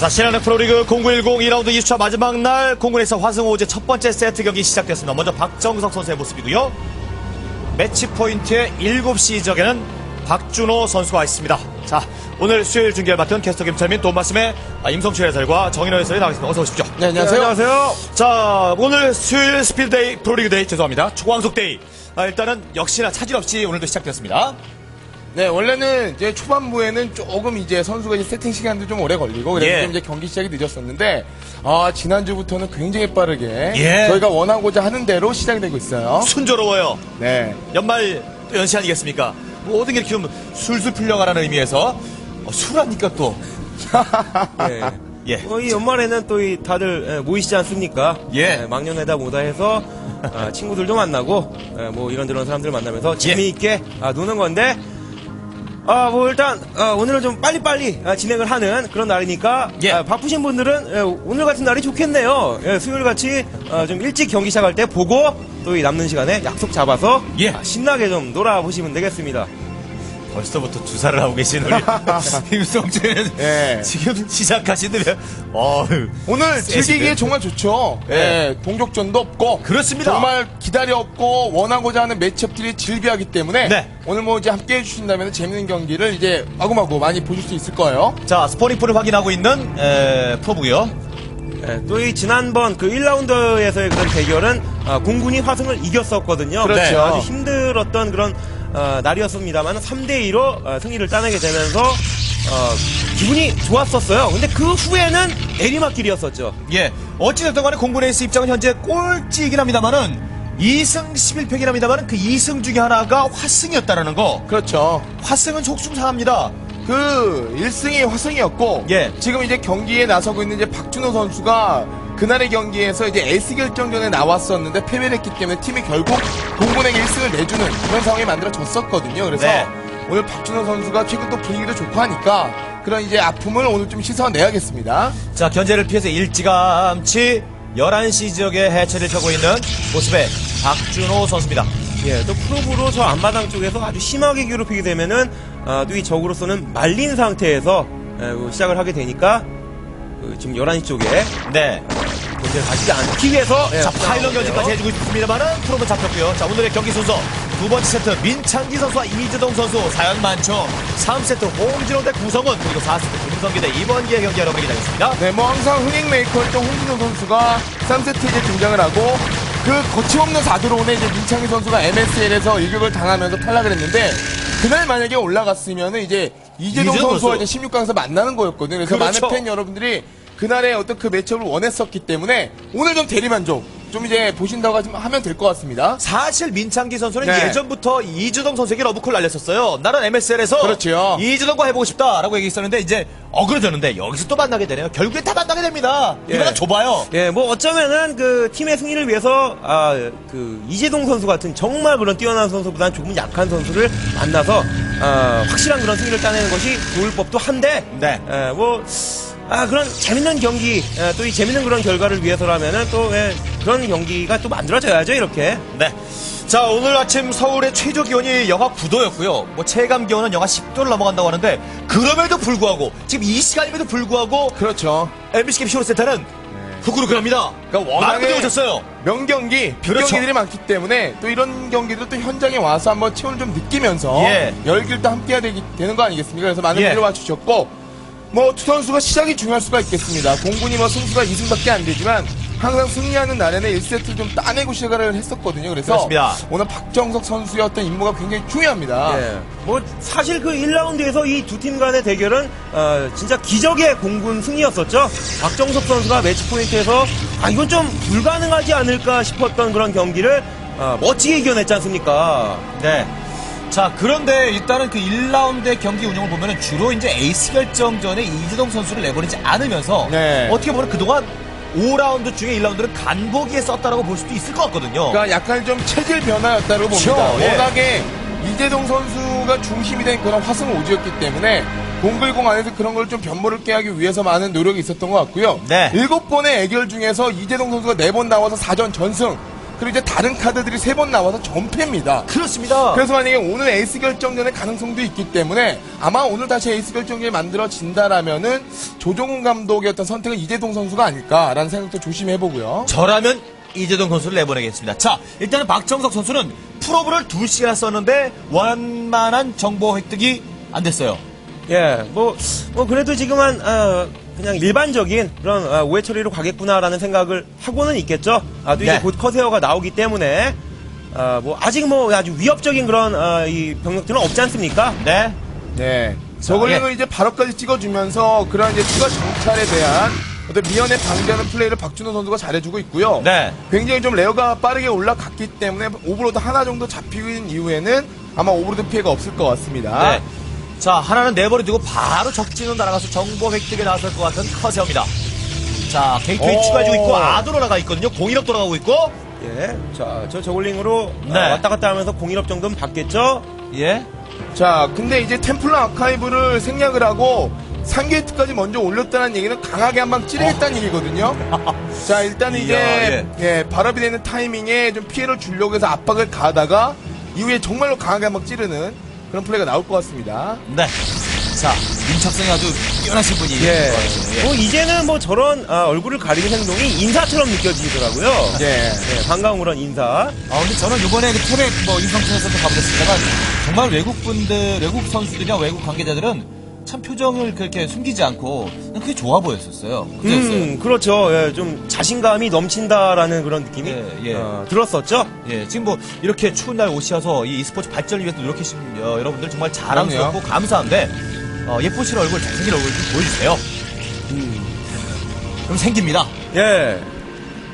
자, 신한의 프로리그 0910 2라운드 2차 마지막 날 공군 에이스 화승 오즈의 첫 번째 세트 경기 시작됐습니다. 먼저 박정석 선수의 모습이고요. 매치 포인트의 7시 지역에는 박준오 선수가 있습니다. 자, 오늘 수요일 중계를 맡은 캐스터 김철민, 도움 말씀의 임성춘 해설과 정인호 해설이 나가겠습니다. 어서 오십시오. 네, 안녕하세요. 안녕하세요. 자, 오늘 수요일 speed day, 프로리그 day, 죄송합니다. 초광속 day. 아, 일단은 역시나 차질 없이 오늘도 시작됐습니다. 네, 원래는 이제 초반부에는 조금 이제 선수가 이제 세팅 시간도 좀 오래 걸리고 그래서 예. 좀 이제 경기 시작이 늦었었는데 아, 지난주부터는 굉장히 빠르게 예. 저희가 원하고자 하는 대로 시작이 되고 있어요. 순조로워요. 네. 연말 또 연시 아니겠습니까? 모든 게 이렇게 좀 술술 풀려가라는 의미에서 어, 술하니까 또 예. 예. 어, 이 연말에는 또 이 다들 예, 모이시지 않습니까? 예. 막년회다 뭐다 해서 아, 친구들도 만나고 예, 뭐 이런저런 사람들 만나면서 재미있게 아, 노는 건데 아, 뭐 일단 아, 오늘은 좀 빨리빨리 아, 진행을 하는 그런 날이니까 예. 아, 바쁘신 분들은 예, 오늘 같은 날이 좋겠네요. 예, 수요일 같이 아, 좀 일찍 경기 시작할 때 보고 또 이 남는 시간에 약속 잡아서 예. 아, 신나게 좀 놀아보시면 되겠습니다. 벌써부터 주사를 하고 계신 우리 임성재는 예. 지금 시작하시는데 어 오늘. 즐기기에 정말 좋죠. 예. 예. 동족전도 없고 그렇습니다. 정말 기다려 없고 원하고자 하는 매치업들이 질비하기 때문에 네. 오늘 뭐 이제 함께 해주신다면 재밌는 경기를 이제 마구마구 많이 보실 수 있을 거예요. 자 스포닝풀을 확인하고 있는 에, 프로브고요. 예, 또이 지난번 그 1라운드에서의 그런 대결은 아, 공군이 화승을 이겼었거든요. 그렇죠. 네, 아주 힘들었던 그런 어, 날이었습니다만 3대 2로 승리를 따내게 되면서 어, 기분이 좋았었어요. 근데 그 후에는 내리막길이었었죠. 예 어찌됐든 간에 공군 에이스 입장은 현재 꼴찌이긴 합니다만은 2승 11패긴 합니다만은 그 2승 중에 하나가 화승이었다라는 거. 그렇죠. 화승은 속숨상합니다. 그 1승이 화승이었고 예. 지금 이제 경기에 나서고 있는 이제 박준호 선수가 그날의 경기에서 이제 에이스 결정전에 나왔었는데 패배를 했기 때문에 팀이 결국 동군에게 1승을 내주는 그런 상황이 만들어졌었거든요. 그래서 네. 오늘 박준호 선수가 최근 또 분위기도 좋고 하니까 그런 이제 아픔을 오늘 좀 씻어내야겠습니다. 자, 견제를 피해서 일찌감치 11시 지역에 해체를 펴고 있는 모습의 박준호 선수입니다. 예, 또 프로브로 저 앞마당 쪽에서 아주 심하게 괴롭히게 되면은 아, 또이 적으로서는 말린 상태에서 예, 그 시작을 하게 되니까 그 지금 11시 쪽에 네. 견제를 가지지 않기 위해서 예, 자, 파일럿 견제까지 해주고 있습니다만은 프로브 잡혔고요. 자, 오늘의 경기 순서 두 번째 세트 민창기 선수와 이재동 선수 사연 많죠. 3세트 홍진호 대 구성은 그리고 4세트 김성기 대 이번기의 경기 여러분에게 달렸습니다. 네, 뭐 항상 흥행 메이커였던 홍진호 선수가 3세트에 이제 등장을 하고 그 거침없는 4드로운에 이제 민창희 선수가 MSL에서 일격을 당하면서 탈락을 했는데 그날 만약에 올라갔으면 이제 이재동 선수와 선수. 이제 16강에서 만나는 거였거든요. 그래서 그렇죠. 많은 팬 여러분들이 그날의 어떤 그 매치업을 원했었기 때문에 오늘 좀 대리만족 좀 이제 보신다고 하면 될 것 같습니다. 사실 민창기 선수는 네. 예전부터 이주동 선수에게 러브콜 날렸었어요. 나는 MSL에서 그렇죠. 이주동과 해보고 싶다라고 얘기했었는데 이제 어그러졌는데 여기서 또 만나게 되네요. 결국에 다 만나게 됩니다. 예. 이거는 좁아요. 예, 뭐 어쩌면은 그 팀의 승리를 위해서 아 그 이재동 선수 같은 정말 그런 뛰어난 선수보다는 조금 약한 선수를 만나서 아, 확실한 그런 승리를 따내는 것이 좋을 법도 한데 네. 예, 뭐 아, 그런 재밌는 경기, 또 이 재밌는 그런 결과를 위해서라면은 또 예, 그런 경기가 또 만들어져야죠, 이렇게. 네. 자, 오늘 아침 서울의 최저 기온이 영하 9도였고요. 뭐 체감 기온은 영하 10도를 넘어간다고 하는데 그럼에도 불구하고 지금 이 시간임에도 불구하고 그렇죠. MBC 캠 쇼센터는 후크루크합니다. 그러니까 많은 분들이 워낙에 오셨어요. 명경기, 그렇죠. 빅경기들이 많기 때문에 또 이런 경기들 또 현장에 와서 한번 체온을 좀 느끼면서 예. 열기를 또 함께 해야 되기, 되는 거 아니겠습니까? 그래서 많은 예. 분들이 와주셨고 뭐 두 선수가 시작이 중요할 수가 있겠습니다. 공군이 뭐 승수가 2승밖에 안 되지만 항상 승리하는 날에는 1세트를 좀 따내고 시작을 했었거든요. 그래서 그렇습니다. 오늘 박정석 선수의 어떤 임무가 굉장히 중요합니다. 예. 뭐 사실 그 1라운드에서 이 두 팀 간의 대결은 어, 진짜 기적의 공군 승리였었죠. 박정석 선수가 매치 포인트에서 아 이건 좀 불가능하지 않을까 싶었던 그런 경기를 어, 멋지게 이겨냈지 않습니까? 네. 자, 그런데 일단은 그 1라운드의 경기 운영을 보면은 주로 이제 에이스 결정전에 이주동 선수를 내보내지 않으면서 네. 어떻게 보면 그동안 5라운드 중에 1라운드를 간보기에 썼다라고 볼 수도 있을 것 같거든요. 그러니까 약간 좀 체질 변화였다고 그렇죠. 봅니다. 예. 워낙에 이재동 선수가 중심이 된 그런 화승 오즈였기 때문에 공글공 안에서 그런 걸 좀 변모를 깨하기 위해서 많은 노력이 있었던 것 같고요. 네. 일곱 번의 에결 중에서 이재동 선수가 네번 나와서 4전 전승. 그리고 이제 다른 카드들이 세 번 나와서 전패입니다. 그렇습니다. 그래서 만약에 오늘 에이스 결정전의 가능성도 있기 때문에 아마 오늘 다시 에이스 결정전이 만들어진다라면은 조종훈 감독의 어떤 선택은 이재동 선수가 아닐까라는 생각도 조심해보고요. 저라면 이재동 선수를 내보내겠습니다. 자, 일단은 박정석 선수는 프로브를 2시간 썼는데 원만한 정보 획득이 안 됐어요. 예, 뭐, 뭐, 그래도 지금은, 어, 그냥 일반적인 그런 어, 오해 처리로 가겠구나라는 생각을 하고는 있겠죠. 아, 또 이제 네. 곧 커세어가 나오기 때문에, 어, 뭐, 아직 뭐 아주 위협적인 그런, 어, 이 병력들은 없지 않습니까? 네. 네. zergling을 이제 발업까지 찍어주면서 그런 이제 추가 정찰에 대한 어떤 미연에 방지하는 플레이를 박준오 선수가 잘해주고 있고요. 네. 굉장히 좀 lair가 빠르게 올라갔기 때문에 overlord 하나 정도 잡히는 이후에는 아마 overlord 피해가 없을 것 같습니다. 네. 자, 하나는 내버려 두고 바로 적진으로 날아가서 정보 획득에 나설 것 같은 corsair입니다. 자, 게이트웨이 오. 추가해주고 있고, 아둔 올라가 있거든요. 공일업 돌아가고 있고, 예. 자, 저 zergling으로 네. 어, 왔다 갔다 하면서 공일업 정도는 받겠죠? 예. 자, 근데 이제 템플러 아카이브를 생략을 하고 3게이트까지 먼저 올렸다는 얘기는 강하게 한 방 찌르겠다는 얘기거든요. 자, 일단 이야, 이제 예, 발업이 되는 타이밍에 좀 피해를 주려고 해서 압박을 가다가 이후에 정말로 강하게 한 방 찌르는 그런 플레이가 나올 것 같습니다. 네. 자, 민첩성이 아주 뛰어나신 분이. 예. 예. 뭐, 이제는 뭐 저런 아, 얼굴을 가리는 행동이 인사처럼 느껴지더라고요. 예. 예, 반가운 그런 인사. 아, 근데 저는 이번에 그 태백 뭐 인성촌에서도 가보셨습니다만 정말 외국 분들, 외국 선수들이나 외국 관계자들은 참 표정을 그렇게 숨기지 않고 그냥 그게 좋아 보였었어요. 그랬어요. 음, 그렇죠. 예, 좀 자신감이 넘친다라는 그런 느낌이 예, 예. 어, 들었었죠. 예, 지금 뭐 이렇게 추운 날 오셔서 이 e스포츠 발전을 위해서 노력하신 어, 여러분들 정말 자랑스럽고 감사한데 어, 예쁘신 얼굴, 잘생긴 얼굴 좀 보여주세요. 그럼 생깁니다. 예.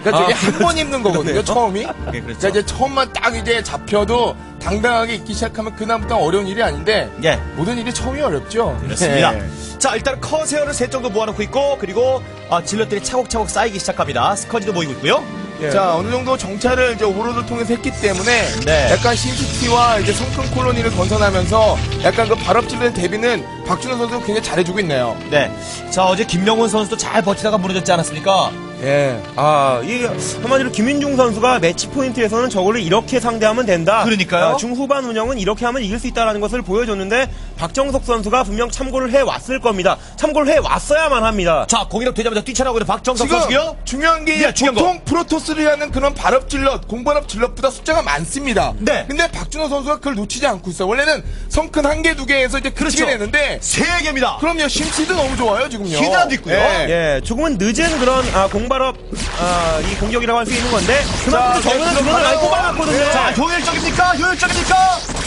그러니까 저게 아, 한 번 입는 거거든요, 그러네요. 처음이. 예, 그렇죠. 자, 이제 처음만 딱 이제 잡혀도 당당하게 입기 시작하면 그다음부터 어려운 일이 아닌데 예. 모든 일이 처음이 어렵죠. 그렇습니다. 예. 자, 일단 커세어를 세 정도 모아놓고 있고 그리고 아, 질럿들이 차곡차곡 쌓이기 시작합니다. 스커지도 모이고 있고요. 예. 자, 어느 정도 정찰을 이제 오버로드를 통해서 했기 때문에 네. 약간 신시티와 이제 성큰 콜로니를 건설하면서 약간 그 발업질의 대비는 박준호 선수가 굉장히 잘해주고 있네요. 네. 자, 어제 김명훈 선수도 잘 버티다가 무너졌지 않았습니까? 예. 아, 이 한마디로 김민중 선수가 매치 포인트에서는 저거를 이렇게 상대하면 된다. 그러니까요. 아, 중후반 운영은 이렇게 하면 이길 수 있다라는 것을 보여줬는데 박정석 선수가 분명 참고를 해 왔을 겁니다. 참고를 해 왔어야만 합니다. 자, 공이력 되자마자 뛰쳐나오고 있는 박정석 지금 선수고요. 중요한 게 예, 중요한 보통 프로토스라는 그런 발업 질럿, 공발업 질럿보다 숫자가 많습니다. 네. 근데 박준호 선수가 그걸 놓치지 않고 있어요. 원래는 성큰 한 개, 두 개에서 이제 그치게 그렇죠. 되는데 세 개입니다. 그럼요, 심시도 너무 좋아요, 지금요. 히드라도 있고요. 예. 예, 조금은 늦은 그런 아, 공발업 아, 이 공격이라고 할 수 있는 건데 그만큼 네, 많이 들어가요. 뽑아놨거든요. 네. 자, 효율적입니까? 효율적입니까?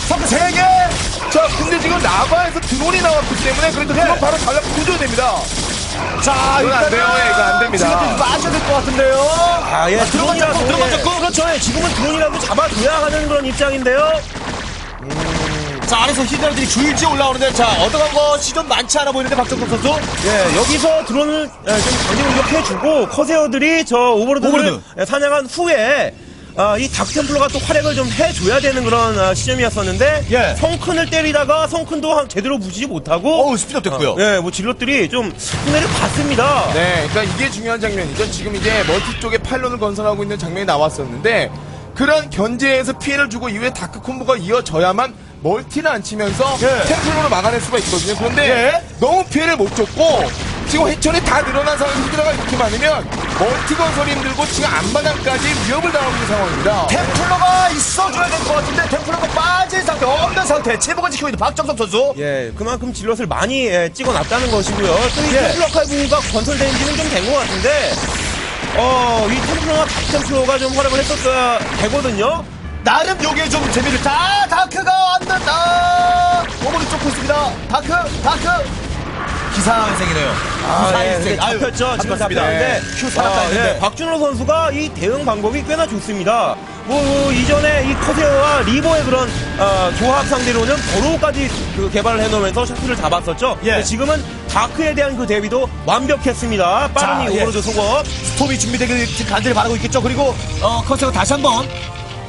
성공 세 개. 자, 근데 지금 라바에서 드론이 나왔기 때문에 그래도 네. 드론 바로 달라붙어줘야 됩니다. 자, 이건 안 돼요. 이거 안 됩니다. 지금 빠져야 될 것 같은데요. 아, 예, 잡고, 들어간 예. 잡고. 그렇죠. 예, 지금은 드론이라도 잡아줘야 하는 그런 입장인데요. 자, 안에서 히드라들이 줄지 올라오는데, 자, 얻어간 것이 좀 많지 않아 보이는데, 박정석 선수. 예, 여기서 drone을 예, 좀 강제 공격해주고 corsair들이 저 overlord를 overlord. 예, 사냥한 후에 아, 이 dark templar가 또 활약을 좀 해줘야 되는 그런 아, 시점이었었는데 예. sunken을 때리다가 sunken도 한- 제대로 부수지 못하고 어우, 스피드 됐고요. 예, 뭐 zealot들이 좀 손해를 봤습니다. 네, 그러니까 이게 중요한 장면이죠. 지금 이제 멀티 쪽에 pylon을 건설하고 있는 장면이 나왔었는데 그런 견제에서 피해를 주고 이후에 dark 콤보가 이어져야만 멀티를 안 치면서 예. 템플로로 막아낼 수가 있거든요. 그런데 예. 너무 피해를 못 줬고 지금 해철이 다 늘어난 상황에서 히드라가 이렇게 많으면 멀티 건설이 힘들고 지금 앞마당까지 위협을 당하고 있는 상황입니다. 템플러가 있어줘야 될 것 같은데, 템플러가 빠진 상태, 없는 상태, 체복을 지키고 있는 박정석 선수. 예, 그만큼 질럿을 많이 예, 찍어놨다는 것이고요. 또이 예. 템플러 칼부가 건설된 지는 좀 된 것 같은데, 어, 이 템플러와 닥템플러가 좀 활약을 했었어야 되거든요. 나름 요게 좀 재미를 다 다크가 왔는다 오버를 쫓고 있습니다 다크 다크 기사생이네요 아, 예, 기사일생. 근데 아유, 잡혔죠. 지금 잡혔습니다. 잡혔는데. 큐 살았다 아, 했는데 예, 박준호 선수가 이 대응 방법이 꽤나 좋습니다. 뭐, 뭐, 이전에 이 커세어와 리버의 그런 어, 조합 상대로는 버로우까지 그 개발을 해놓으면서 샤프를 잡았었죠. 예. 근데 지금은 다크에 대한 그 대비도 완벽했습니다. 빠른 자, 이 예. 오버로드 속업. 스톰이 준비되길 간절히 바라고 있겠죠 그리고 어 corsair는 다시 한번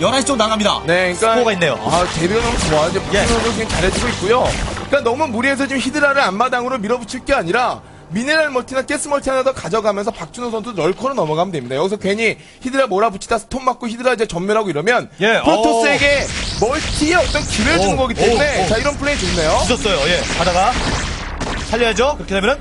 11시 쪽 나갑니다 네, 그러니까 스코어가 있네요 아, 대비가 너무 좋아. 이제 예. 박준호 선수 그냥 잘해주고 있고요. 그러니까 너무 무리해서 지금 hydra를 앞마당으로 밀어붙일 게 아니라 미네랄 멀티나 가스 멀티 하나 더 가져가면서 박준오 선수 lurker로 넘어가면 됩니다. 여기서 괜히 히드라 몰아붙이다 storm 맞고 히드라 이제 전멸하고 이러면 예, 프로토스에게 멀티에 어떤 기회를 오, 주는 거기 오, 때문에 오. 자 이런 플레이 좋네요. 있었어요. 예. 가다가 살려야죠. 그렇게 되면은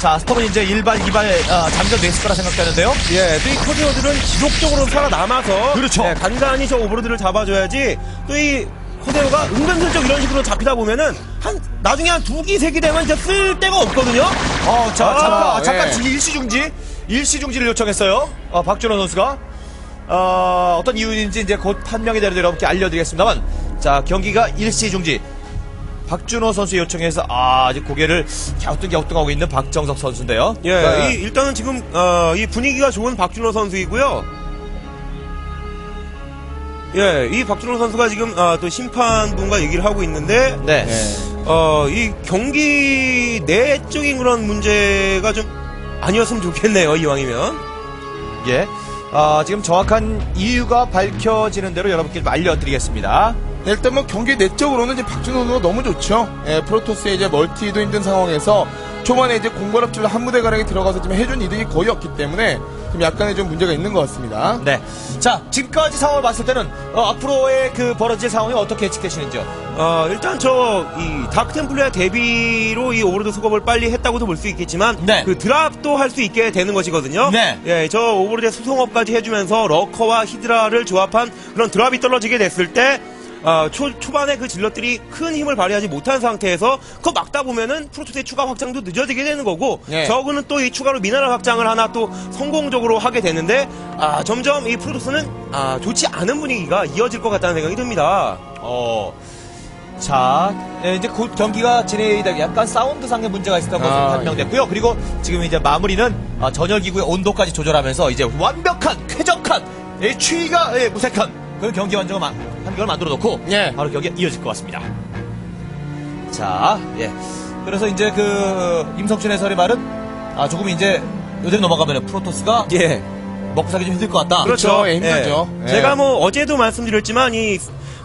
자 스톰은 이제 일발 이발 아, 잠전됐을 거라 생각되는데요. 예, 또 이 커세어들은 지속적으로 살아남아서 그렇죠. 예, 간간히 저 오버로드를 잡아줘야지 또이 커세어가 은근슬쩍 이런 식으로 잡히다 보면은 한 나중에 한 두 기, 세 기 되면 진짜 쓸 데가 없거든요. 어, 자, 아, 잠깐, 아, 잠깐 예. 일시 중지, 일시 중지를 요청했어요. 어, 박준호 선수가. 어, 어떤 이유인지 이제 곧 판명이 되는 여러분께 알려드리겠습니다만, 자, 경기가 일시 중지. 박준호 선수 요청해서, 아, 아직 고개를 갸우뚱갸우뚱 하고 있는 박정석 선수인데요. 예, 네. 이, 일단은 지금 어, 이 분위기가 좋은 박준호 선수이고요. 예, 이 박준호 선수가 지금 아, 또 심판분과 얘기를 하고 있는데 네. 어, 이 경기 내적인 그런 문제가 좀 아니었으면 좋겠네요, 이왕이면. 예. 아, 지금 정확한 이유가 밝혀지는 대로 여러분께 좀 알려드리겠습니다. 네, 일단 뭐 경기 내적으로는 이제 박준호 선수가 너무 좋죠. 예, 프로토스의 이제 멀티도 힘든 상황에서 초반에 이제 공발업 zealot 한 부대 가량이 들어가서 지금 해준 이득이 거의 없기 때문에 좀 약간의 좀 문제가 있는 것 같습니다. 네. 자, 지금까지 상황을 봤을 때는, 어, 앞으로의 그 벌어질 상황이 어떻게 예측되시는지요? 어, 일단 저, 이, dark templar 대비로 이 overlord 수급을 빨리 했다고도 볼 수 있겠지만, 네. 그 drop도 할 수 있게 되는 것이거든요. 네. 예, 저 overlord 수송업까지 해주면서 lurker와 hydra를 조합한 그런 drop이 떨어지게 됐을 때, 어, 초, 초반에 그 질럿들이 큰 힘을 발휘하지 못한 상태에서 그거 막다 보면은 프로토스의 추가 확장도 늦어지게 되는 거고 네. 저그는 또 이 추가로 미네랄 확장을 하나 또 성공적으로 하게 되는데 아 점점 이 프로토스는 아 좋지 않은 분위기가 이어질 것 같다는 생각이 듭니다. 어. 자, 예, 이제 곧 경기가 진행이 되고 약간 사운드상의 문제가 있었던 것으로 아, 판명됐고요. 그리고 지금 이제 마무리는 아, 전열기구의 온도까지 조절하면서 이제 완벽한, 쾌적한, 예, 추위가 예, 무색한 그런 경기 완전을 만- 한결 만들어 놓고 예. 바로 경기가 이어질 것 같습니다. 자, 예. 그래서 이제 그 임석준 해설의 말은 아, 조금 이제 요즘 넘어가면 프로토스가 예. 먹고 살기 좀 힘들 것 같다. 그렇죠. 예, 힘들죠. 예. 제가 뭐 어제도 말씀드렸지만 이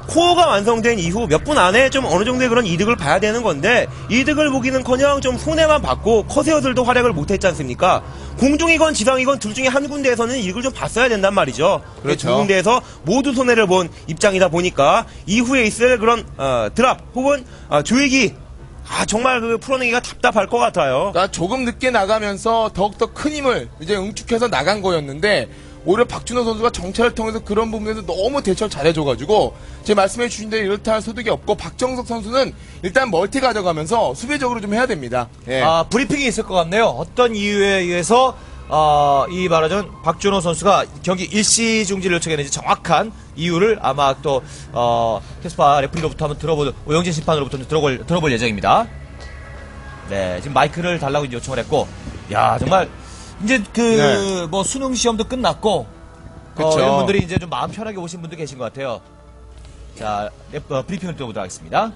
코어가 완성된 이후 몇 분 안에 좀 어느 정도의 그런 이득을 봐야 되는 건데 이득을 보기는커녕 좀 손해만 받고 커세어들도 활약을 못했지 않습니까? 공중이건 지상이건 둘 중에 한 군데에서는 이득을 좀 봤어야 된단 말이죠. 그렇죠. 두 군데에서 모두 손해를 본 입장이다 보니까 이후에 있을 그런 어, 드랍 혹은 어, 조이기 아 정말 그 풀어내기가 답답할 것 같아요. 그러니까 조금 늦게 나가면서 더욱더 큰 힘을 이제 응축해서 나간 거였는데 오히려 박준호 선수가 정찰을 통해서 그런 부분에서 너무 대처를 잘해줘가지고 제 말씀해 주신 대로 이렇다 할 소득이 없고 박정석 선수는 일단 멀티 가져가면서 수비적으로 좀 해야 됩니다. 예. 아, 브리핑이 있을 것 같네요. 어떤 이유에 의해서 어, 이 말하자면 박준호 선수가 경기 일시 중지를 요청했는지 정확한 이유를 아마 또 어, KeSPA referee로부터 한번 들어볼 오영진 심판으로부터 들어볼 들어볼 예정입니다. 네, 지금 마이크를 달라고 요청을 했고, 야 정말 이제 그 네. 뭐 수능 시험도 끝났고, 어, 그쵸. 이런 분들이 이제 좀 마음 편하게 오신 분도 계신 것 같아요. 자, 레프- 어, 브리핑을 들어보도록 하겠습니다.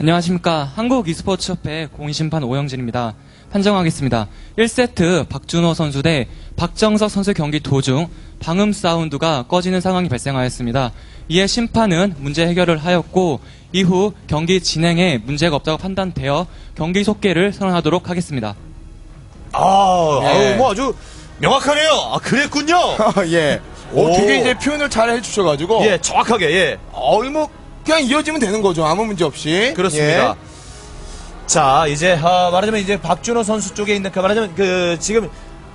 안녕하십니까. 한국 e스포츠협회 공인심판 오영진입니다. 판정하겠습니다. 1세트 박준호 선수 대 박정석 선수 경기 도중 방음 사운드가 꺼지는 상황이 발생하였습니다. 이에 심판은 문제 해결을 하였고 이후 경기 진행에 문제가 없다고 판단되어 경기 속개를 선언하도록 하겠습니다. 아, 네. 아우, 뭐 아주 명확하네요. 아, 그랬군요. 예. 어, 오. 되게 이제 표현을 잘 해주셔가지고 예, 정확하게, 예. 어이 뭐 그냥 이어지면 되는 거죠. 아무 문제 없이. 그렇습니다. 예. 자, 이제, 어, 말하자면 이제 박준호 선수 쪽에 있는 그 말하자면 그 지금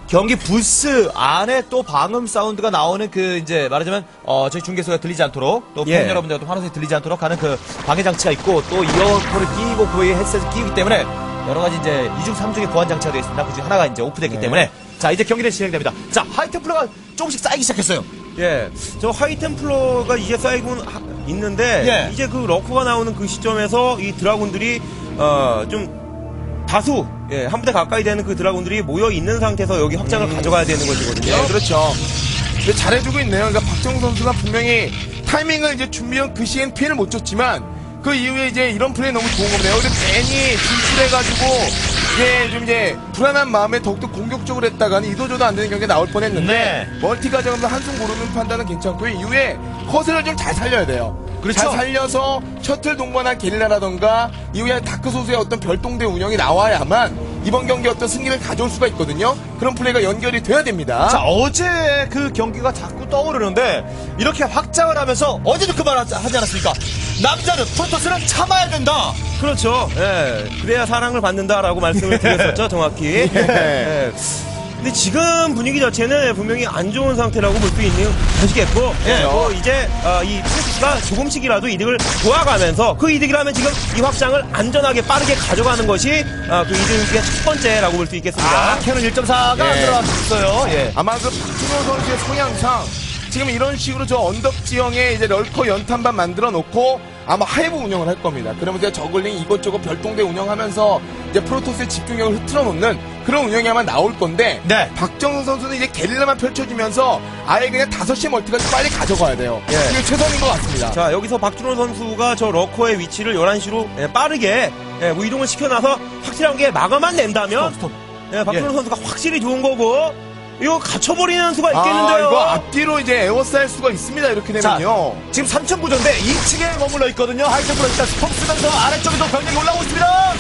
경기 부스 안에 또 방음 사운드가 나오는 그 이제 말하자면 어 저희 중계소가 들리지 않도록 또팬 예. 여러분들도 환호성이 들리지 않도록 하는 그 방해 장치가 있고 또 이어폰을 끼고 그의 헤드셋을 끼기 때문에 여러 가지 이제 이중 삼중의 보안 장치가 되어 있습니다. 그중 하나가 이제 오프됐기 네. 때문에 자 이제 경기는 진행됩니다. 자 하이템플러가 조금씩 쌓이기 시작했어요. 예, 저 하이템플러가 이제 쌓이고 하- 있는데 예. 이제 그 러커가 나오는 그 시점에서 이 드라군들이 어, 좀 다수 예, 한 부대 가까이 되는 그 드라군들이 모여 있는 상태에서 여기 확장을 가져가야 되는 것이거든요. 예, 그렇죠. 잘해주고 있네요. 그러니까 박정 선수가 분명히 타이밍을 이제 준비한 그 시엔 피해를 못 줬지만 그 이후에 이제 이런 플레이 너무 좋은 겁니다. 여기서 괜히 진출해가지고 이게 좀 이제 불안한 마음에 더욱더 공격적으로 했다가는 이도저도 안 되는 경기가 나올 뻔했는데 네. 멀티 가져가면서 한숨 고르는 판단은 괜찮고요. 이후에 corsair를 좀 잘 살려야 돼요. 그렇죠. 잘 살려서 셔틀 동반한 게릴라라던가 이후에 dark 소수의 어떤 별동대 운영이 나와야만 이번 경기 어떤 승리를 가져올 수가 있거든요. 그런 플레이가 연결이 돼야 됩니다. 자, 어제 그 경기가 자꾸 떠오르는데, 이렇게 확장을 하면서, 어제도 그 말 하지 않았습니까? 남자는, 프로토스는 참아야 된다! 그렇죠. 예. 그래야 사랑을 받는다라고 말씀을 드렸었죠, 정확히. 예. 근데 지금 분위기 자체는 분명히 안 좋은 상태라고 볼 수 있는 것이겠고, 예. 뭐 이제 어, 이 프로토스가 조금씩이라도 이득을 보아가면서 그 이득이라면 지금 이 확장을 안전하게 빠르게 가져가는 것이 어, 그 이득의 첫 번째라고 볼 수 있겠습니다. 아, cannon 1.4가 안 예. 들어갔어요. 예. 아마 그 박준호 선수의 성향상 지금 이런 식으로 저 언덕 지형에 이제 lurker 연탄밭 만들어 놓고 아마 hive 운영을 할 겁니다. 그러면서 zergling 이것저것 별동대 운영하면서 이제 프로토스의 집중력을 흐트러 놓는 그런 운영이 아마 나올 건데 네. 박정석 선수는 이제 게릴라만 펼쳐주면서 아예 그냥 5시 멀티가 빨리 가져가야 돼요. 예. 이게 최선인 것 같습니다. 자, 여기서 박준호 선수가 저 lurker의 위치를 11시로 빠르게 예, 뭐 이동을 시켜놔서 확실하게 막아만 낸다면 storm, storm. 예, 박준호 예. 선수가 확실히 좋은 거고 이거 갇혀버리는 수가 아, 있겠는데요. 이거 앞뒤로 이제 에워싸일 수가 있습니다. 이렇게 자, 되면요. 지금 3층 구조인데 2층에 머물러 있거든요. high templar 일단 storm 쓰면서 아래쪽에도 병력이 올라오고 있습니다.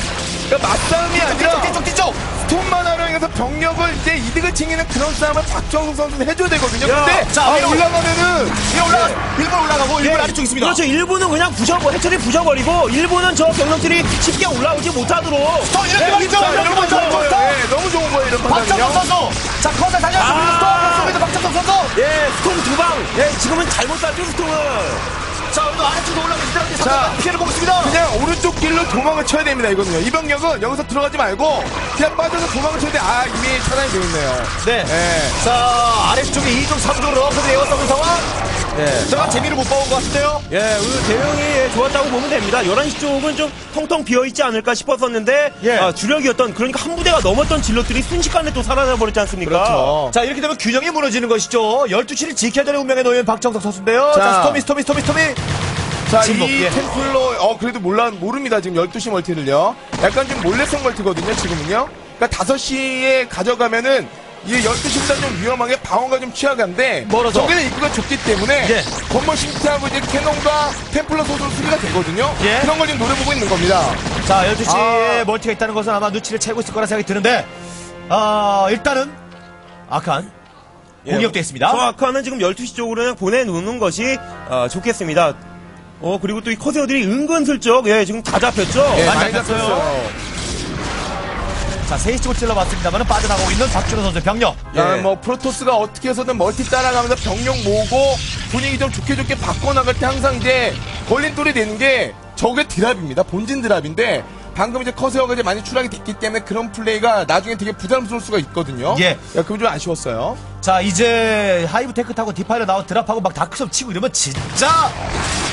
그러니까 맞싸움이 아니라 뒤쪽, 뒤쪽, 뒤쪽! storm만 활용해서 병력을 이제 이득을 챙기는 그런 싸움을 박정석 선수는 해줘야 되거든요. 야, 근데 자, 아, 위로. 올라가면은 위로 올라가, 일부는 올라가고, 일부는 아래쪽 있습니다. 그렇죠. 일부는 그냥 부셔버, hatchery 부셔버리고, 일부는 저 병력들이 쉽게 올라오지 못하도록. storm 이렇게 예, 막죠. 자, 이런 이런 거거 좋아요. 좋아요. storm! 예, 너무 좋은 거예요 이런 박정석 판단은요. 선수! 자, 커서 달려서 아. storm에서 박정석 선수! 예, storm 두 방. 예, 지금은 잘못 쐈죠, storm은. 자, 오늘 아래쪽으로 올라가고 있는데, 자. 상대방 피해를 보고 있습니다. 그냥 오른쪽 길로 도망을 쳐야 됩니다 이거는요. 이 병력은 여기서 들어가지 말고 그냥 빠져서 도망을 쳐야 돼. 아 이미 차단이 되어 있네요. 네. 예. 자, 아래쪽에 2중, 3중으로 lurker들이 에워싸는 상황. 예. 제가 재미를 못 봐온 것 같은데요. 예, 오늘 대응이 예, 좋았다고 보면 됩니다. 11시 쪽은 좀 텅텅 비어있지 않을까 싶었었는데, 예. 아, 주력이었던, 그러니까 한 부대가 넘었던 zealot들이 순식간에 또 사라져버렸지 않습니까? 그렇죠. 자, 이렇게 되면 균형이 무너지는 것이죠. 12시를 지켜야 되는 운명에 놓인 박정석 선수인데요. 자, 자. 스토미, 스토미, 스토미, 스토미. 자, 이 예. templar, 어, 그래도 몰라, 모릅니다. 지금 12시 멀티를요. 약간 좀 몰래성 멀티거든요, 지금은요. 그러니까 5시에 가져가면은, 이게 12시 보다 좀 위험하게 방어가 좀 취약한데, 멀어서. 저기는 입구가 좁기 때문에, 예. 건물 심트하고 이제 캐논과 템플러 소수로 수리가 되거든요. 예. 그런 걸 지금 노려보고 있는 겁니다. 자, 12시에 아. 멀티가 있다는 것은 아마 눈치를 채고 있을 거라 생각이 드는데, 아, 일단은, 아칸, 예, 공격돼 있습니다. 저 아카는 지금 12시 쪽으로 그냥 보내놓는 것이 어, 좋겠습니다. 어, 그리고 또 이 커세어들이 은근슬쩍, 예, 지금 다 잡혔죠? 예, 많이 많이 잡혔어요. 잡혔어요. 자, 3시 쪽을 찔러봤습니다만 빠져나가고 있는 박준호 선수의 병력. 야, 예. 뭐 프로토스가 어떻게 해서든 멀티 따라가면서 병력 모으고 분위기 좀 좋게 좋게 바꿔나갈 때 항상 이제 걸림돌이 되는 게 적의 drop입니다. 본진 drop인데 방금 이제 corsair가 이제 많이 추락이 됐기 때문에 그런 플레이가 나중에 되게 부담스러울 수가 있거든요. 예. 야, 그거 좀 아쉬웠어요. 자, 이제 hive tech 타고 defiler 나와 drop하고 막 dark swarm 치고 이러면 진짜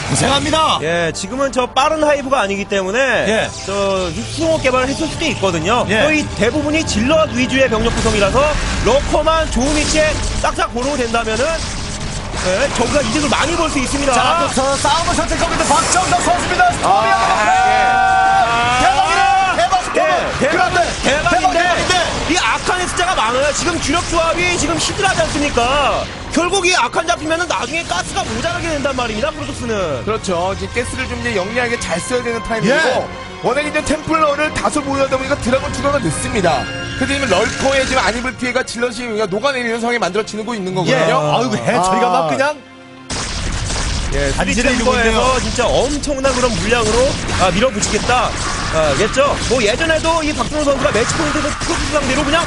고생합니다. 예, 지금은 저 빠른 hive가 아니기 때문에 예. 저 수송업 개발을 했을 수도 있거든요. 예. 거의 대부분이 zealot 위주의 병력 구성이라서 러커만 좋은 위치에 싹싹 보내고 된다면은 예, 저가 이득을 많이 볼 수 있습니다. 자, 앞서서 싸움을 선택하고 있는 박정석 선수입니다. 아, 지금 주력 조합이 지금 히드라지 않습니까? 결국 이 악한 잡히면은 나중에 가스가 모자라게 된단 말입니다. 프로토스는. 그렇죠. 이제 가스를 좀 이제 영리하게 잘 써야 되는 타이밍이고 예. 워낙 이제 템플러를 다소 보유하다 보니까 드라곤 추가가 늦습니다. 그래서 lurker에 지금 안 입을 피해가 zealot이 그냥 녹아내리는 상황이 만들어지고 있는 거거든요. 예. 아이고, hatchery가 막 그냥 예, 스리챔버에서 있네요. 진짜 엄청난 그런 물량으로 아, 밀어붙이겠다. 아, 겠죠? 뭐 예전에도 이 박준호 선수가 Match Point에서 프로토스 상대로 그냥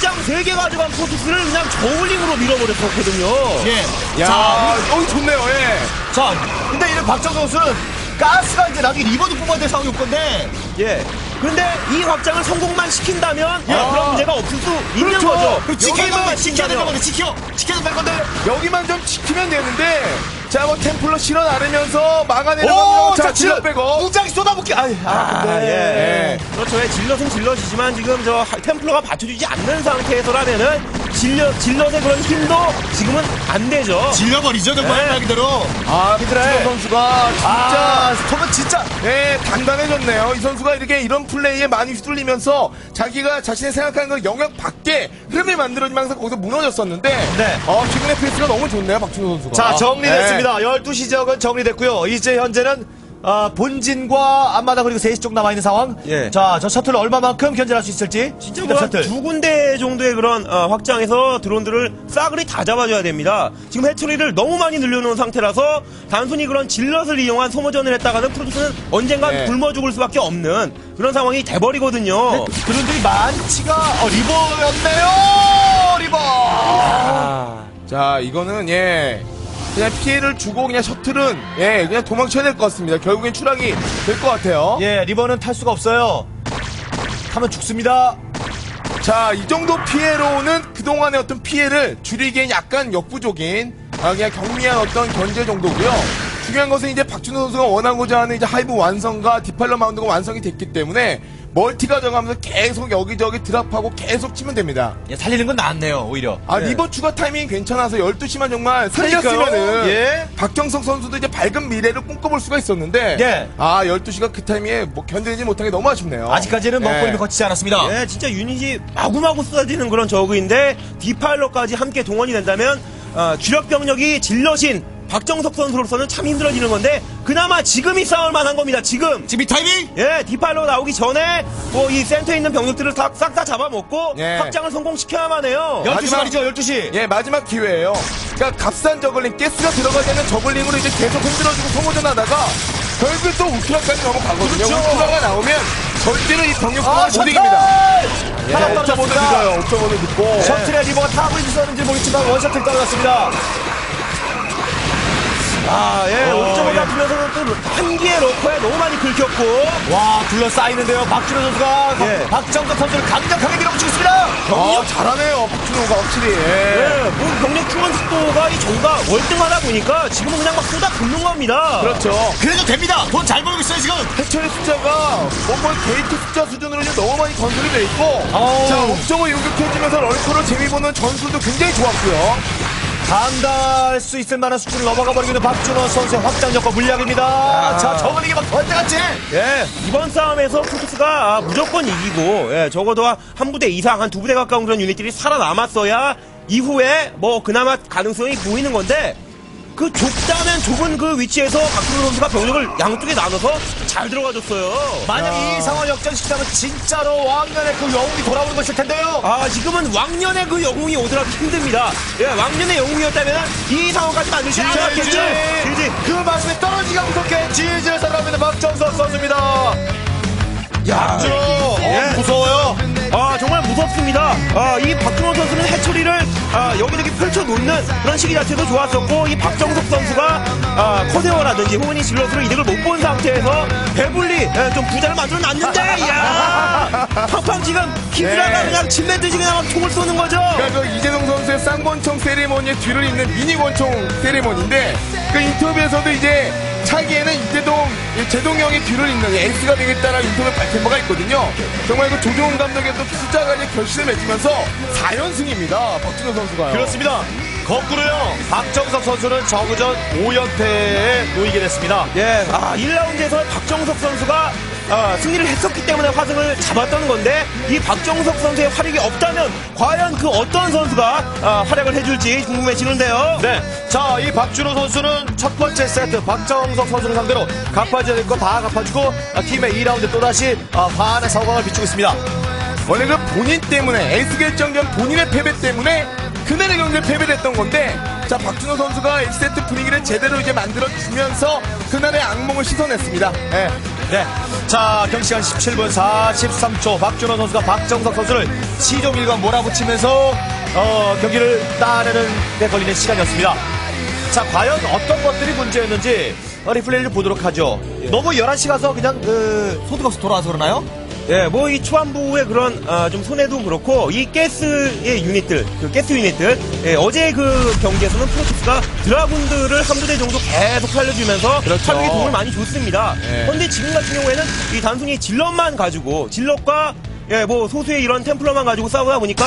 확장 3개 가져간 프로토스를 그냥 zergling으로 밀어버렸었거든요. 예. 야, 자, 어, 좋네요. 예. 자, 근데 이런 박정석 선수는 가스가 이제 나중에 reaver도 뽑아야 될 상황이 올 건데 예. 그런데 이 확장을 성공만 시킨다면 야. 아, 그런 문제가 없을 수 있는 그렇죠. 거죠. 그 지켜야 되는 여기만 건데, 지켜야 되는. 건데, 지켜! 지켜야 될 건데! 여기만 좀 지키면 되는데 자, 뭐 템플러 실어 나르면서 오, 막아내려고 자, 자, 질러 빼고. 무장이 쏟아붓기. 아, 아, 근데. 예. 그렇죠. 예, 질럿은 질럿이지만 지금 저 하- 템플러가 받쳐주지 않는 상태에서라면은 질럿, 질럿의 그런 힘도 지금은 안 되죠. 질려버리죠, 정말 네. 말 그대로. 아, 피트라 선수가 진짜 아, storm은 진짜. 네, 단단해졌네요. 이 선수가 이렇게 이런 플레이에 많이 휘둘리면서 자기가 자신이 생각하는 그 영역 밖에 흐름이 만들어지면서 거기서 무너졌었는데 네. 어, 최근에 페이스가 너무 좋네요, 박준호 선수가. 자, 네. 정리됐습니다. 12시 지역은 정리됐고요. 이제 현재는 아, 본진과 앞마당 그리고 3시 쪽 남아있는 상황. 예. 자, 저 셔틀 얼마만큼 견제할 수 있을지. 진짜 일단 셔틀. 뭐두 군데 정도의 그런 어, 확장에서 드론들을 싸그리 다 잡아줘야 됩니다. 지금 hatchery를 너무 많이 늘려놓은 상태라서 단순히 그런 질럿을 이용한 소모전을 했다가는 프로듀스는 언젠간 네. 굶어 죽을 수밖에 없는 그런 상황이 돼버리거든요. 그런들이 많지가, 어, 리버였네요! 리버! 자, 이거는 예. 그냥 피해를 주고 그냥 셔틀은 예, 그냥 도망쳐야 될 것 같습니다. 결국엔 추락이 될 것 같아요. 예, 리버는 탈 수가 없어요. 타면 죽습니다. 자, 이 정도 피해로는 그동안의 어떤 피해를 줄이기엔 약간 역부족인, 아, 그냥 경미한 어떤 견제 정도고요 중요한 것은 이제 박준호 선수가 원하고자 하는 이제 hive 완성과 defiler mound가 완성이 됐기 때문에 멀티가 정하면서 계속 여기저기 drop하고 계속 치면 됩니다. 예, 살리는 건 낫네요, 오히려. 아, reaver 추가 타이밍이 괜찮아서 12시만 정말 살렸으면은. 예. 박정석 선수도 이제 밝은 미래를 꿈꿔볼 수가 있었는데, 예. 아, 12시가 그 타이밍에 뭐 견디지 못한 게 너무 아쉽네요. 아직까지는 예. 먹거리를 거치지 않았습니다. 예, 진짜 유닛이 마구마구 쏟아지는 그런 저그인데 defiler까지 함께 동원이 된다면 어, 주력 병력이 질럿인 박정석 선수로서는 참 힘들어지는 건데 그나마 지금이 싸울 만한 겁니다. 지금. 지금 이 타이밍? 예, 디파일러 나오기 전에 뭐 이 센터에 있는 병력들을 싹 다 잡아먹고 예. 확장을 성공시켜야만 해요. 12시 마지막- 말이죠, 12시. 예, 마지막 기회예요. 그러니까 값싼 저글링, 가스가 들어가지 않는 저글링으로 이제 계속 흔들어주고 소모전 하다가 결국 또 우크라까지 넘어가거든요. 그렇죠. 우크라가 나오면 절대로 이 병력 아, 못 이깁니다. 예, 하나 observer도 떨어졌습니다. 늦어요. observer도 늦고. 셔틀의 reaver가 탑을 있었는지 모르겠지만 원셔틀 떨어졌습니다. 아, 예, 어, 옵저버 예. 같으면서도 또 한기의 lurker에 너무 많이 긁혔고 와, 둘러싸이는데요. 박준오 선수가 예. 박정석 선수를 강력하게 밀어붙이고 있습니다. 아, 잘하네요. 박준오가 확실히. 예. 예, 뭐 병력 충원 속도가 이 Zerg가 월등하다 보니까 지금은 그냥 막 쏟아 붓는 겁니다. 그렇죠. 그래도 됩니다. 돈 잘 벌고 있어요, 지금. hatchery 숫자가 뭔가 게이트 숫자 수준으로 이제 너무 많이 건설이 돼 있고 어우. 자 옵저버 요격해주면서 럴커로 재미 보는 전술도 굉장히 좋았고요 감당할 수 있을 만한 수준을 넘어가 버리고 있는 박준호 선수의 확장력과 물량입니다. 자, 저번에 막 번째같이. 예, 이번 싸움에서 프로토스가 아, 무조건 이기고, 예, 적어도 한 부대 이상, 한 두 부대 가까운 그런 유닛들이 살아남았어야 이후에 뭐 그나마 가능성이 보이는 건데, 그 좁다면 좁은 그 위치에서 박준호 선수가 병력을 양쪽에 나눠서 잘 들어가줬어요. 만약 이 상황을 역전시키자면 진짜로 왕년의 그 영웅이 돌아오는 것일 텐데요. 아, 지금은 왕년의 그 영웅이 오더라도 힘듭니다. 예, 왕년의 영웅이었다면 이 상황까지 만들지 않았겠죠. 그 말씀에 떨어지기가 무섭게 지지를 살아가고 있는 박정석 선수입니다. 야, 어, 예. 무서워요. 아 정말 무섭습니다. 아, 이 박준호 선수는 해처리를 아, 여기저기 펼쳐놓는 그런 시기 자체도 좋았었고 이 박정석 선수가 아, corsair라든지 혹은 이 zealot으로 이득을 못 본 상태에서 배불리 예, 좀 부자를 만들어 놨는데 야 팡팡 지금 히드라가 네. 그냥 침뱉듯이 그냥 막 총을 쏘는 거죠. 그러니까 그 이제동 선수의 쌍권총 세리머니의 뒤를 잇는 미니 권총 세리머니인데 그 인터뷰에서도 이제 차기에는 이제동 이제동 형이 뒤를 잇는 에이스가 되겠다라는 인터뷰 밝힌 바가 있거든요. 정말 그 조정웅 감독의 또 숫자가 이제 결실을 맺으면서 4연승입니다. 박준오 선수가요. 그렇습니다. 거꾸로요. 박정석 선수는 저그전 5연패에 놓이게 됐습니다. 예, 아, 1라운드에서 박정석 선수가 아, 승리를 했었기 때문에 화승을 잡았던 건데 이 박정석 선수의 활약이 없다면 과연 그 어떤 선수가 아, 활약을 해줄지 궁금해지는데요. 네. 자, 이 박준호 선수는 첫 번째 세트 박정석 선수를 상대로 갚아줘야 될 거 다 갚아주고 아, 팀의 2라운드 또다시 아, 화한의 성광을 비추고 있습니다. 원래 그 본인 때문에 에이스 결정전 본인의 패배 때문에 그날의 경기를 패배했던 건데 자 박준호 선수가 1세트 분위기를 제대로 이제 만들어 주면서 그날의 악몽을 씻어냈습니다. 예. 네. 자, 경시간 17분 43초 박준호 선수가 박정석 선수를 시종일관 몰아붙이면서 어, 경기를 따내는 데 걸리는 시간이었습니다. 자, 과연 어떤 것들이 문제였는지 어, 리플레이를 보도록 하죠. 너무 11시 가서 그냥 그 소득 없이 돌아와서 그러나요? 예, 뭐 이 초안부의 그런 아, 좀 손해도 그렇고 이 가스의 유닛들, 그 가스 유닛들 예, 어제 그 경기에서는 프로토스가 드라군들을 한두 대 정도 계속 살려주면서 그렇죠. 사격에 도움을 많이 줬습니다. 예. 그런데 지금 같은 경우에는 이 단순히 질럿만 가지고 질럿과 예, 뭐 소수의 이런 템플러만 가지고 싸우다 보니까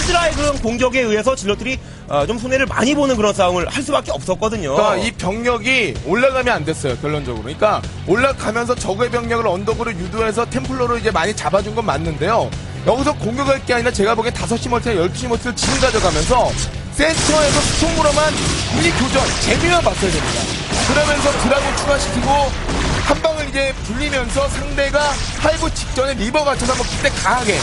히드라의 그런 공격에 의해서 질럿들이 아, 좀 손해를 많이 보는 그런 싸움을 할 수밖에 없었거든요. 그러니까 이 병력이 올라가면 안 됐어요 결론적으로. 그러니까 올라가면서 적의 병력을 언덕으로 유도해서 templar로 이제 많이 잡아준 건 맞는데요. 여기서 공격할 게 아니라 제가 보기엔 5시 멀티나 12시 멀티를 지금 가져가면서 센터에서 storm으로만 유닛 교전 재미만 봤어야 됩니다. 그러면서 dragoon 추가시키고 한 방을 이제 불리면서 상대가 hive 직전에 reaver 갖춰서 한번 그때 강하게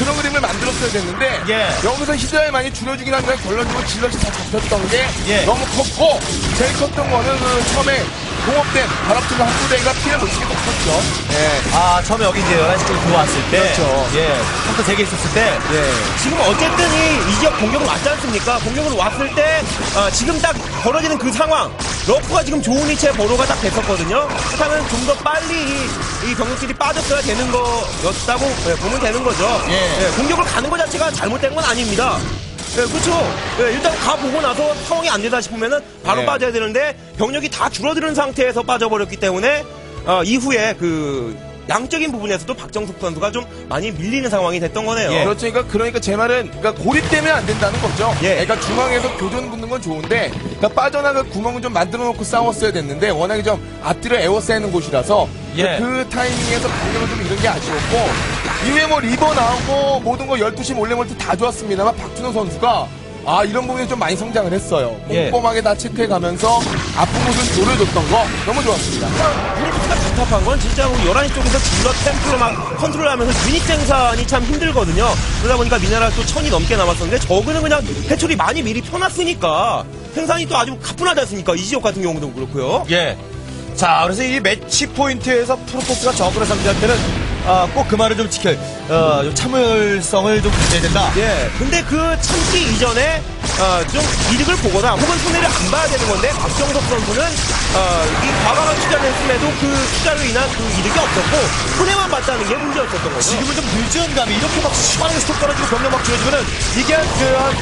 그런 그림을 만들었어야 됐는데 예. 여기서 히드라에 많이 줄여주긴 한데 결론적으로 zealot이 다 잡혔던 게 예. 너무 컸고 제일 컸던 거는 그 처음에 공업된 바람투가 한 부대가 피해 못 치게 컸죠. 예. 아, 처음에 여기 이제 11시 쪽으로 들어왔을 때. 그렇죠. 예. 컴퓨터 3개 있었을 때. 예. 지금 어쨌든 이, 이 지역 공격을 왔지 않습니까? 공격을 왔을 때 아, 지금 딱 벌어지는 그 상황 러프가 지금 좋은 위치에 버로가 딱 됐었거든요. 그렇다면 좀 더 빨리 이, 이 병력들이 빠졌어야 되는 거였다고 예, 보면 되는 거죠. 예. 예, 공격을 가는 것 자체가 잘못된 건 아닙니다. 예, 그렇죠. 예, 일단 가보고 나서 상황이 안 되다 싶으면은 바로 예. 빠져야 되는데 병력이 다 줄어드는 상태에서 빠져버렸기 때문에 어, 이후에 그 양적인 부분에서도 박정석 선수가 좀 많이 밀리는 상황이 됐던 거네요. 예. 그렇죠. 그러니까, 그러니까 제 말은 그러니까 고립되면 안 된다는 거죠. 예. 그러니까 중앙에서 교전 붙는 건 좋은데 그러니까 빠져나갈 구멍을 좀 만들어 놓고 싸웠어야 됐는데 워낙에 좀 앞뒤를 에워싸는 곳이라서 예. 그 타이밍에서 방향을 좀 잃은 게 아쉬웠고 이후에 뭐 reaver 나오고 모든 거 12시 몰래몰래 다 좋았습니다만 박준오 선수가 아 이런 부분에 좀 많이 성장을 했어요. 예. 꼼꼼하게 다 체크해 가면서 아픈 곳은 노려줬던 거 너무 좋았습니다. Protoss가 답답한 건 진짜로 11시 쪽에서 zealot templar로 막 컨트롤하면서 유닛 생산이 참 힘들거든요. 그러다 보니까 미네랄도 천이 넘게 남았었는데 Zerg는 그냥 해초리 많이 미리 펴놨으니까 생산이 또 아주 가뿐하지 않습니까? 이 지역 같은 경우도 그렇고요. 예. 자, 그래서 이 매치 포인트에서 프로토스가 적으로 상대할 때는 아, 꼭 그 말을 좀 지켜, 어, 좀 참을성을 좀 가져야 된다. 예. 근데 그 참기 이전에 어, 좀 이득을 보거나 혹은 손해를 안 봐야 되는 건데 박정석 선수는 어, 이 과감한 투자를 했음에도 그 투자로 인한 그 이득이 없었고 손해만 봤다는 게 문제였었던 거죠. 지금은 좀 늦은 감이 이렇게 막 시원하게 스톱 떨어지고 병력 막 줄여주면은 이게 한, 그, 한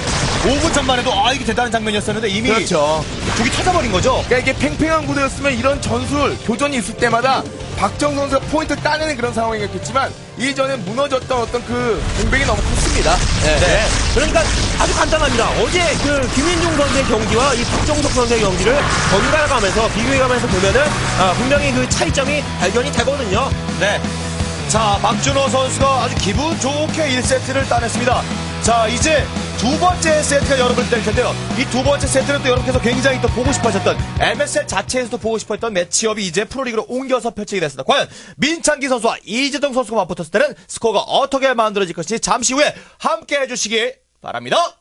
5분 전만 해도 아, 이게 대단한 장면이었었는데 이미 그렇죠. 죽이 터져버린 거죠. 그러니까 이게 팽팽한 구도였으면 이런 전술, 교전이 있을 때마다 박정 선수가 포인트를 따내는 그런 상황이었겠지만 이전에 무너졌던 어떤 그 공백이 너무 컸습니다. 예. 네. 그러니까 아주 간단합니다. 어제 그 김민중 선수의 경기와 이 박정석 선수의 경기를 번갈아 가면서 비교해 가면서 보면은 아, 분명히 그 차이점이 발견이 되거든요. 네. 자, 박준호 선수가 아주 기분 좋게 1세트를 따냈습니다. 자, 이제 두 번째 세트가 여러분 될 텐데요. 이 두 번째 세트는 또 여러분께서 굉장히 또 보고 싶어 하셨던 MSL 자체에서도 보고 싶어 했던 매치업이 이제 프로리그로 옮겨서 펼치게 됐습니다. 과연 민창기 선수와 이재동 선수가 맞붙었을 때는 스코어가 어떻게 만들어질 것인지 잠시 후에 함께 해주시기 바랍니다.